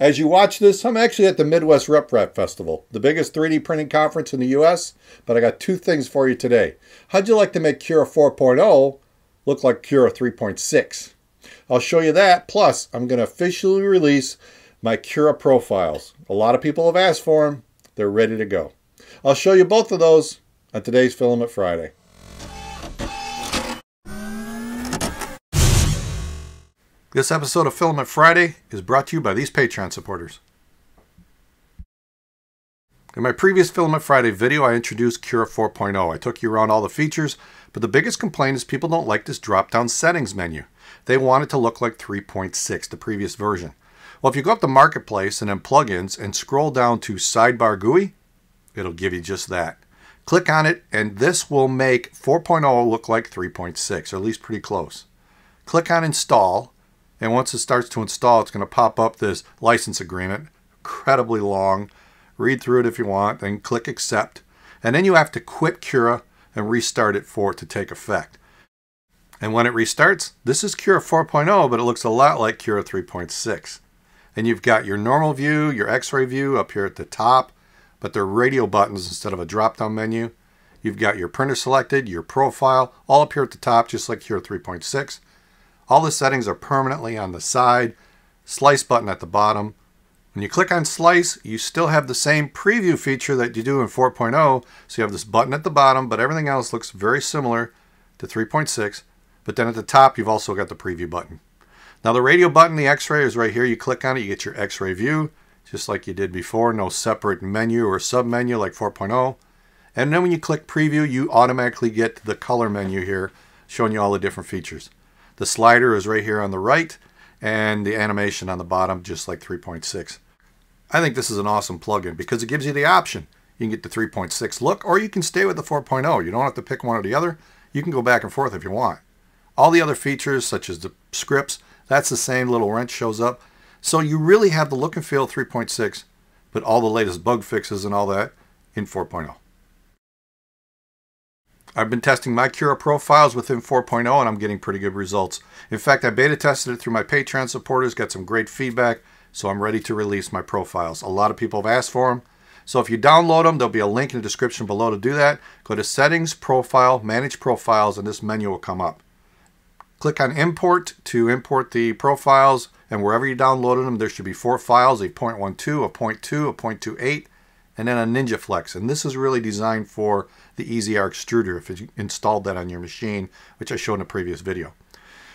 As you watch this, I'm actually at the Midwest RepRap Festival, the biggest 3D printing conference in the US, but I got two things for you today. How'd you like to make Cura 4.0 look like Cura 3.6? I'll show you that, plus I'm going to officially release my Cura profiles. A lot of people have asked for them. They're ready to go. I'll show you both of those on today's Filament Friday. This episode of Filament Friday is brought to you by these Patreon supporters. In my previous Filament Friday video, I introduced Cura 4.0. I took you around all the features, but the biggest complaint is people don't like this drop-down settings menu. They want it to look like 3.6, the previous version. Well, if you go up to Marketplace and then Plugins and scroll down to Sidebar GUI, it'll give you just that. Click on it, and this will make 4.0 look like 3.6, or at least pretty close. Click on Install, and once it starts to install, it's going to pop up this license agreement, incredibly long. Read through it if you want, then click Accept. And then you have to quit Cura and restart it for it to take effect. And when it restarts, this is Cura 4.0, but it looks a lot like Cura 3.6. And you've got your normal view, your x-ray view up here at the top, but they're radio buttons instead of a drop-down menu. You've got your printer selected, your profile, all up here at the top, just like Cura 3.6. All the settings are permanently on the side. Slice button at the bottom. When you click on slice, you still have the same preview feature that you do in 4.0. So you have this button at the bottom, but everything else looks very similar to 3.6. But then at the top, you've also got the preview button. Now the radio button, the x-ray is right here. You click on it, you get your x-ray view, just like you did before. No separate menu or sub-menu like 4.0. And then when you click preview, you automatically get the color menu here, showing you all the different features. The slider is right here on the right and the animation on the bottom, just like 3.6. I think this is an awesome plugin because it gives you the option. You can get the 3.6 look or you can stay with the 4.0. You don't have to pick one or the other. You can go back and forth if you want. All the other features such as the scripts, that's the same little wrench shows up. So you really have the look and feel 3.6, but all the latest bug fixes and all that in 4.0. I've been testing my Cura profiles within 4.0 and I'm getting pretty good results. In fact, I beta tested it through my Patreon supporters, got some great feedback, so I'm ready to release my profiles. A lot of people have asked for them. So if you download them, there'll be a link in the description below to do that. Go to Settings, Profile, Manage Profiles, and this menu will come up. Click on Import to import the profiles, and wherever you downloaded them, there should be four files, a 0.12, a 0.2, a 0.28, and then a Ninja Flex. And this is really designed for the Arc extruder if you installed that on your machine, which I showed in a previous video.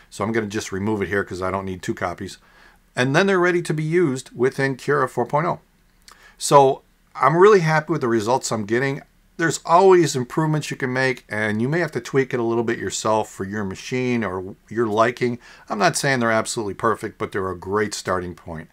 So I'm going to just remove it here because I don't need two copies. And then they're ready to be used within Cura 4.0. So I'm really happy with the results I'm getting. There's always improvements you can make and you may have to tweak it a little bit yourself for your machine or your liking. I'm not saying they're absolutely perfect, but they're a great starting point.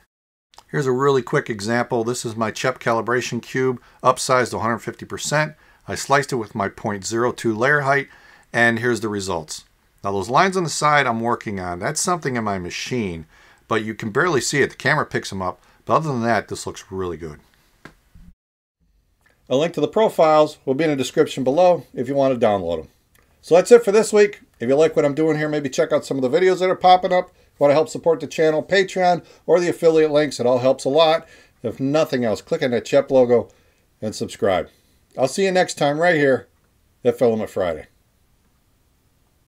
Here's a really quick example. This is my CHEP calibration cube, upsized 150%. I sliced it with my 0.02 layer height, and here's the results. Now those lines on the side I'm working on, that's something in my machine, but you can barely see it. The camera picks them up, but other than that, this looks really good. A link to the profiles will be in the description below if you want to download them. So that's it for this week. If you like what I'm doing here, maybe check out some of the videos that are popping up. Want to help support the channel, Patreon, or the affiliate links, it all helps a lot. If nothing else, click on that CHEP logo and subscribe. I'll see you next time right here at Filament Friday.